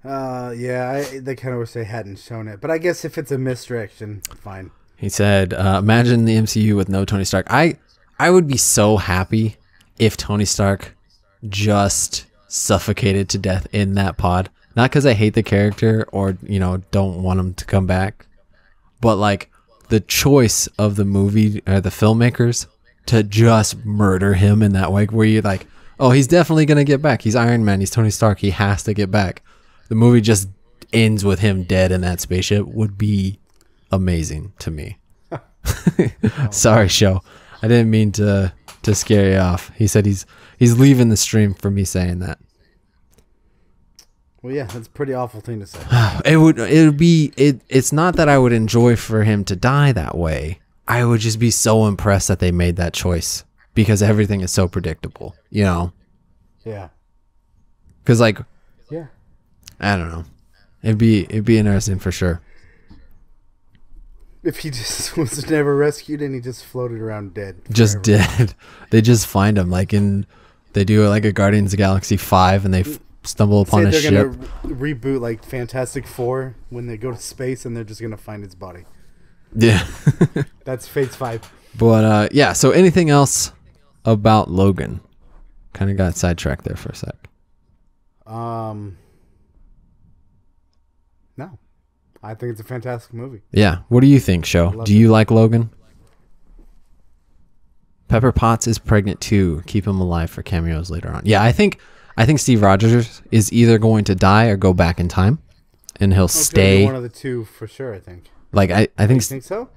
Uh, yeah, I, they kind of wish they hadn't shown it, but I guess if it's a misdirection, fine. He said, uh, "Imagine the MCU with no Tony Stark." I I would be so happy if Tony Stark just suffocated to death in that pod. Not because I hate the character or you know don't want him to come back, but like the choice of the movie or the filmmakers to just murder him in that way, where you're like, "Oh, he's definitely gonna get back. He's Iron Man. He's Tony Stark. He has to get back." The movie just ends with him dead in that spaceship would be amazing to me. (laughs) (laughs) Sorry, show. I didn't mean to to scare you off. He said he's he's leaving the stream for me saying that. Well, yeah, that's a pretty awful thing to say. (sighs) It would it would be it it's not that I would enjoy for him to die that way. I would just be so impressed that they made that choice because everything is so predictable, you know. yeah, Cuz like yeah. I don't know. It'd be it'd be interesting for sure. If he (laughs) just was never rescued and he just floated around dead, Just dead. (laughs) they just find him like in they do like a Guardians of the Galaxy 5 and they f- stumble upon a they're ship. gonna re- reboot like Fantastic Four when they go to space and they're just gonna find his body. Yeah. (laughs) That's Phase Five. But uh, yeah, so anything else about Logan? Kind of got sidetracked there for a sec. Um, no, I think it's a fantastic movie. Yeah, what do you think, Show? Do you like Logan? Pepper Potts is pregnant too. Keep him alive for cameos later on. Yeah, I think I think Steve Rogers is either going to die or go back in time, and he'll gonna stay. one of the two for sure. I think. Like I, I oh, You think, think so?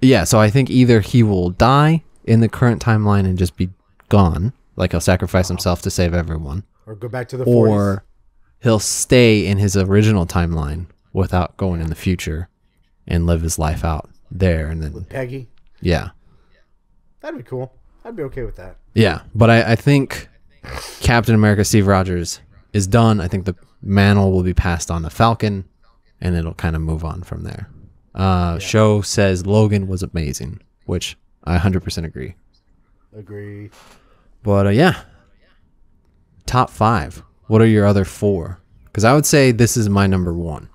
yeah. So I think either he will die in the current timeline and just be gone, like he'll sacrifice himself to save everyone, Or go back to the or he'll stay in his original timeline without going in the future and live his life out there and then 40s? Peggy. yeah That'd be cool. I'd be okay with that. yeah but i, I think captain america steve rogers is done i think the mantle will be passed on to falcon and it'll kind of move on from there uh show says logan was amazing which i 100% agree Agree. But uh, yeah, top five. What are your other four? Because I would say this is my number one.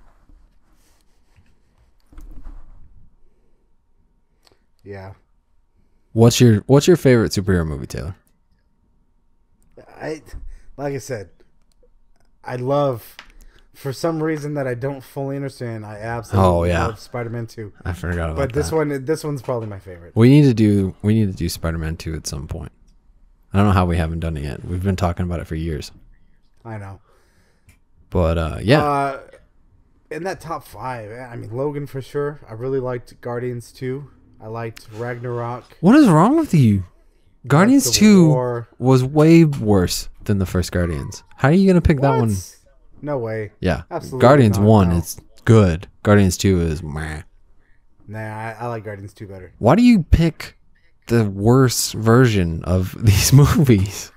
Yeah. What's your What's your favorite superhero movie, Taylor? I like I said, I love for some reason that I don't fully understand. I absolutely Oh, yeah. love Spider-Man 2. I forgot about But this that. one this one's probably my favorite. We need to do We need to do Spider Man two at some point. I don't know how we haven't done it yet. We've been talking about it for years. I know. But uh, yeah, Uh in that top 5, I mean Logan for sure. I really liked Guardians 2. I liked Ragnarok. what is wrong with you? Guardians two War. was way worse than the first Guardians. How are you gonna pick that one? No way. Yeah, Absolutely Guardians not, one, no. it's good. Guardians two is meh. Nah, I, I like Guardians 2 better. Why do you pick the worst version of (laughs) these movies?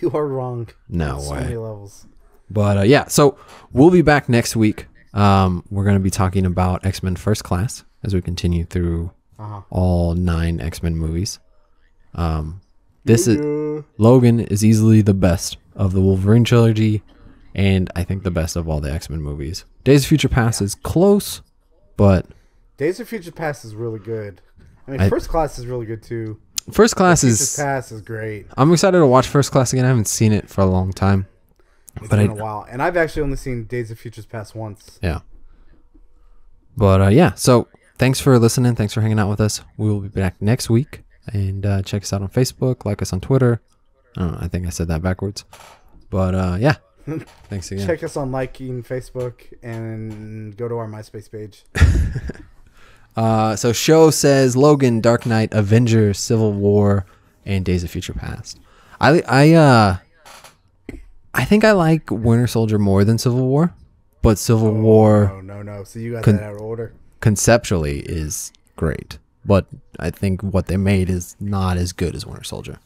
You are wrong. No so way. many levels. But uh, yeah, so we'll be back next week. Um, we're going to be talking about X Men First Class as we continue through Uh-huh. all nine X Men movies. Um, this is Logan is easily the best of the Wolverine trilogy, and I think the best of all the X Men movies. Days of Future Past is close, but Days of Future Past is really good. I mean, I- First Class is really good too. First Class is. Past is great. I'm excited to watch First Class again. I haven't seen it for a long time. It's But been I- a while, and I've actually only seen Days of Future's Past once. Yeah. But uh, yeah, so thanks for listening. Thanks for hanging out with us. We will be back next week. And uh, check us out on Facebook, like us on Twitter. I don't know. I think I said that backwards. But uh, yeah. (laughs) Thanks again. Check us on liking Facebook and go to our MySpace page. (laughs) Uh, so show says Logan, Dark Knight, Avengers, Civil War, and Days of Future Past. I I uh I think I like Winter Soldier more than Civil War, but Civil War No, no, no. So you got Con- that out of order. Conceptually is great, but I think what they made is not as good as Winter Soldier.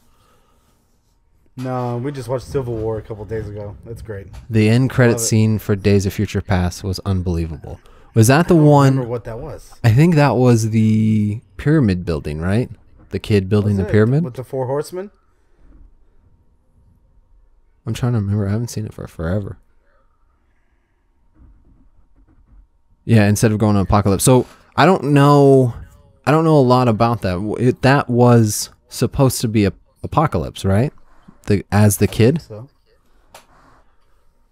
No, we just watched Civil War a couple days ago. That's great. The end credit scene for Days of Future Past was unbelievable. Was that the Remember one? what that was? I think that was the pyramid building, right? The kid building the it? pyramid. with the Four Horsemen. I'm trying to remember. I haven't seen it for forever. Yeah, instead of going to Apocalypse. So I don't know. I don't know a lot about that. It, that was supposed to be a Apocalypse, right? The as the kid So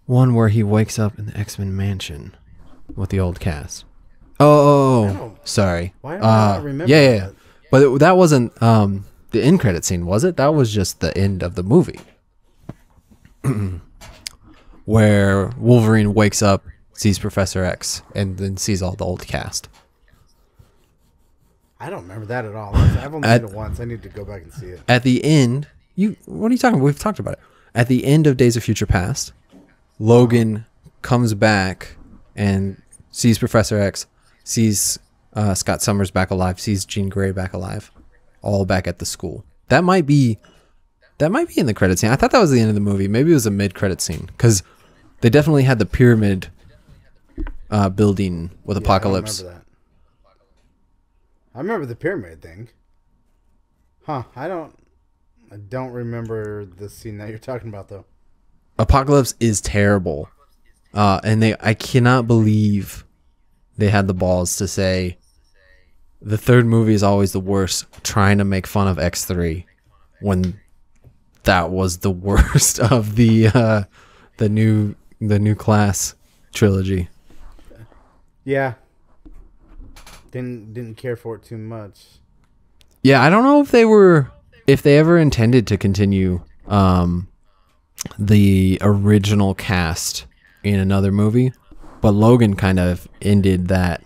one where he wakes up in the X Men mansion with the old cast. Oh, oh, oh, sorry. why am I Uh, not remembering yeah, yeah, yeah. that? But it, that wasn't um, the end credit scene, was it? That was just the end of the movie, (clears throat) where Wolverine wakes up, sees Professor X, and then sees all the old cast. I don't remember that at all. I've only At- seen it once. I need to go back and see it. At the end, you what are you talking about? We've talked about it. At the end of Days of Future Past, Logan comes back and sees Professor X, sees uh, Scott Summers back alive, sees Jean Grey back alive, all back at the school. That might be that might be in the credit scene. I thought that was the end of the movie. Maybe it was a mid credit scene because they definitely had the pyramid uh, building with Yeah, Apocalypse. I remember that. I remember the pyramid thing. Huh? I don't. I don't remember the scene that you're talking about though. Apocalypse is terrible. Uh, and they I cannot believe they had the balls to say the third movie is always the worst, trying to make fun of X3 when that was the (laughs) worst of the uh, the new the new class trilogy. Yeah. Didn't didn't care for it too much. Yeah, I don't know if they were if they ever intended to continue um the original cast in another movie, but Logan kind of ended that.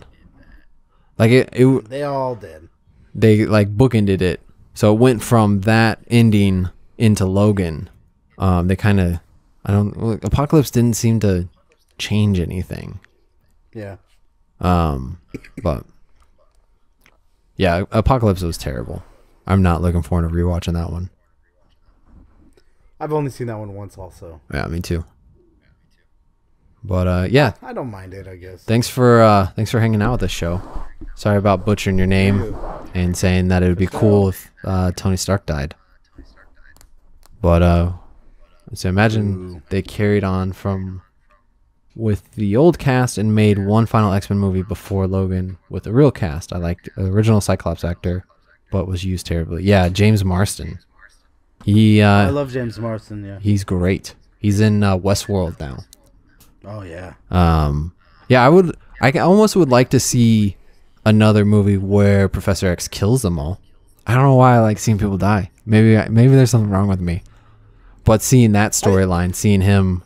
Like it, it They all did. they like bookended it. So it went from that ending into Logan. Um they kind of I don't like, Apocalypse didn't seem to change anything. Yeah. Um but yeah, Apocalypse was terrible. I'm not looking forward to rewatching that one. I've only seen that one once. Also, Yeah, me too. But uh, yeah, I don't mind it. I guess. thanks for uh, thanks for hanging out with this show. Sorry about butchering your name and saying that it would be cool if uh, Tony Stark died. But uh, so imagine they carried on from with the old cast and made one final X Men movie before Logan with a real cast. I liked the original Cyclops actor, but was used terribly. Yeah, James Marsden. He Uh, I love James Marsden. Yeah. he's great. He's in uh, Westworld now. Oh yeah. Um, yeah, I would. I almost would like to see another movie where Professor X kills them all. I don't know why I like seeing people die. Maybe maybe there's something wrong with me. But seeing that storyline, seeing him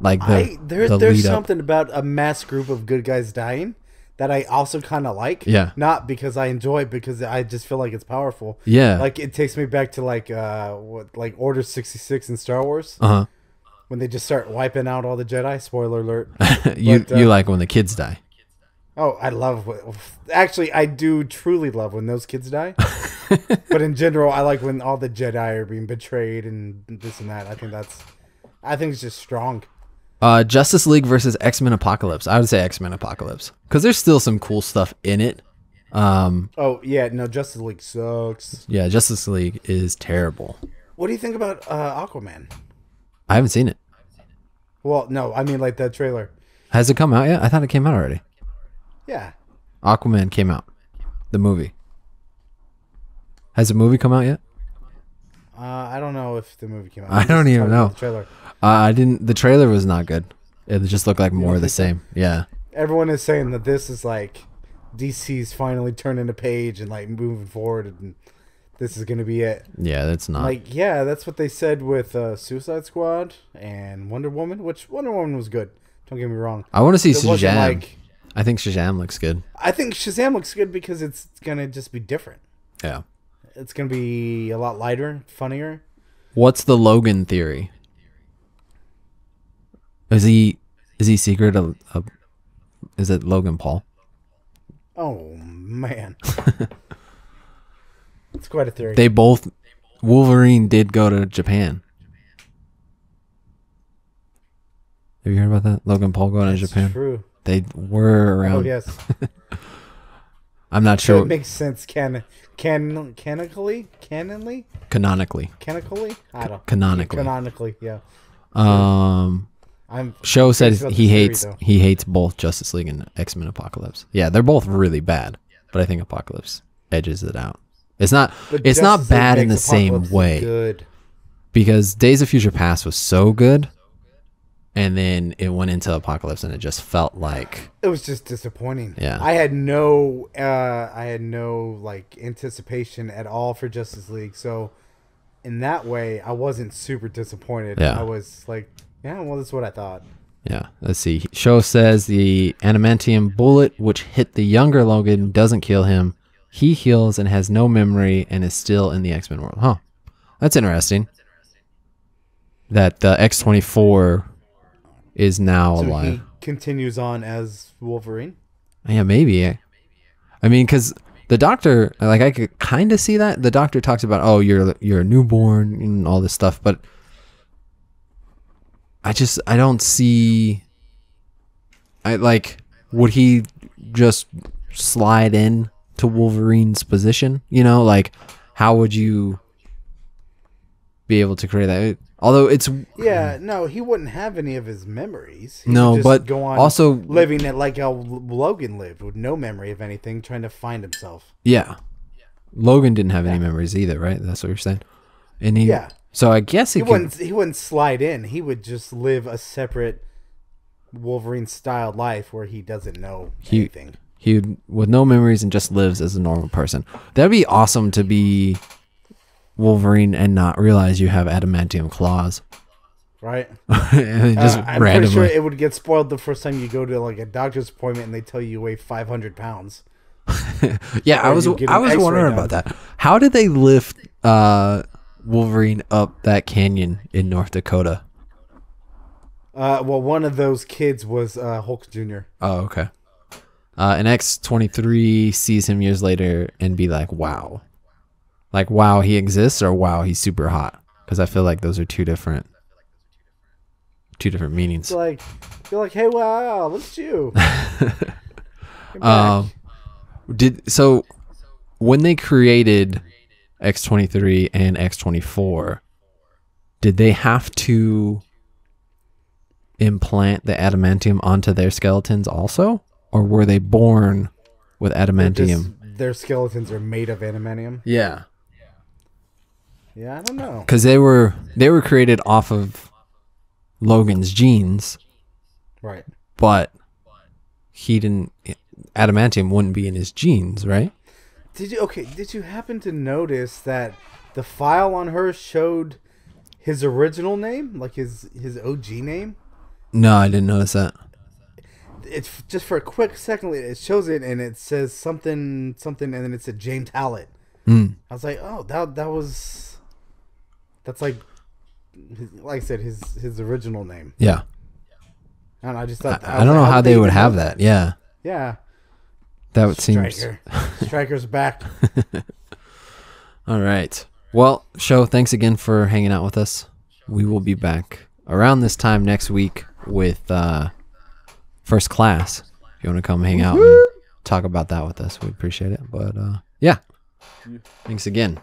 like the, I there, the there's something about a mass group of good guys dying that I also kind of like. Yeah. Not because I enjoy it, because I just feel like it's powerful. Yeah. Like it takes me back to like uh what like Order sixty six in Star Wars Uh huh. when they just start wiping out all the Jedi. Spoiler alert. (laughs) you But, uh, you like when the kids die. Oh, I love. Actually, I do truly love when those kids die. (laughs) but in general, I like when all the Jedi are being betrayed and this and that. I think that's. I think it's just strong. Uh, Justice League versus X Men Apocalypse. I would say X Men Apocalypse because there's still some cool stuff in it. Um, Oh yeah, no, Justice League sucks. yeah, Justice League is terrible. What do you think about uh, Aquaman? I haven't seen it. Well, no, I mean like the trailer. Has it come out yet? I thought it came out already. Yeah, Aquaman came out, the movie. Has the movie come out yet? uh, I don't know if the movie came out. I I'm don't even know. The trailer. Uh, I didn't. The trailer was not good. It just looked like more of the same. Yeah. Everyone is saying that this is like DC's finally turning a page and like moving forward, and this is gonna be it. Yeah, that's not. Like, yeah, that's what they said with uh, Suicide Squad and Wonder Woman, which Wonder Woman was good. Don't get me wrong. I want to see It Shazam. like I think Shazam looks good. I think Shazam looks good because it's gonna just be different. Yeah. It's gonna be a lot lighter, funnier. What's the Logan theory? Is he is he secret? A, a, is it Logan Paul? Oh man, (laughs) it's quite a theory. They both Wolverine did go to Japan. Have you heard about that? Logan Paul going to Japan. True. They were around. Oh yes, (laughs) I'm not sure. It makes sense. Can can canonically, canonly, canonically. canonically. I don't. Canonically. Canonically, yeah. Um, I'm Show said he the theory, hates he hates both Justice League and X Men Apocalypse. Yeah, they're both really bad, but I think Apocalypse edges it out. It's not but it's Justice not bad in the makes same way Good. because Days of Future Past was so good, and then it went into Apocalypse and it just felt like It was just disappointing. Yeah. I had no, uh, I had no like anticipation at all for Justice League. So, in that way, I wasn't super disappointed. Yeah. I was like, yeah, well, that's what I thought. yeah. Let's see. Show says the adamantium bullet which hit the younger Logan doesn't kill him. He heals and has no memory and is still in the X Men world. Huh. That's interesting. That the X twenty four is now So alive. he continues on as Wolverine. Yeah, maybe. I mean, because the doctor, like, I could kind of see that. The doctor talks about, oh, you're you're a newborn and all this stuff, but I just I don't see. I like. Would he just slide in to Wolverine's position? You know, like, how would you be able to create that? Although it's Yeah, no, he wouldn't have any of his memories. He No, but go on also- living it like how Logan lived, with no memory of anything, trying to find himself. Yeah. Logan didn't have any memories either, right? That's what you're saying. And he, Yeah. So I guess he, He could, wouldn't. He wouldn't slide in. He would just live a separate Wolverine style life where he doesn't know He- anything. he would- with no memories and just lives as a normal person. That'd be awesome to be Wolverine and not realize you have adamantium claws. Right? and (laughs) just Uh, I'm randomly. pretty sure it would get spoiled the first time you go to like a doctor's appointment and they tell you you weigh 500 pounds. (laughs) yeah, I was I was wondering done. about that. How did they lift uh, Wolverine up that canyon in North Dakota? Uh, well, one of those kids was uh, Hulk Jr. Oh, okay. Uh, and X23 sees him years later and be like, wow. Like, wow, he exists or wow, he's super hot. Because I feel like those are two different, two different meanings. It's like, you're like, hey, wow, look at you. (laughs) Um, did so when they created X23 and X24, did they have to implant the adamantium onto their skeletons also? Or were they born with adamantium? just- their skeletons are made of adamantium. Yeah. Yeah, I don't know. because they were they were created off of Logan's genes, Right. but he didn't. Adamantium wouldn't be in his genes, right? Did you okay? Did you happen to notice that the file on her showed his original name, like his his OG name? No, I didn't notice that. It's just for a quick second. It shows it and it says something something, and then it said James Howlett. Mm. I was like, oh, that that was that's like like I said, his his original name. Yeah, I don't. I just I, thought I don't know how they would have that. Yeah, Yeah, that would seem. Striker, (laughs) Striker's back. (laughs) All right. Well, show. Thanks again for hanging out with us. We will be back around this time next week with uh, first class. If you want to come hang out and talk about that with us, we'd appreciate it. But uh, yeah, thanks again.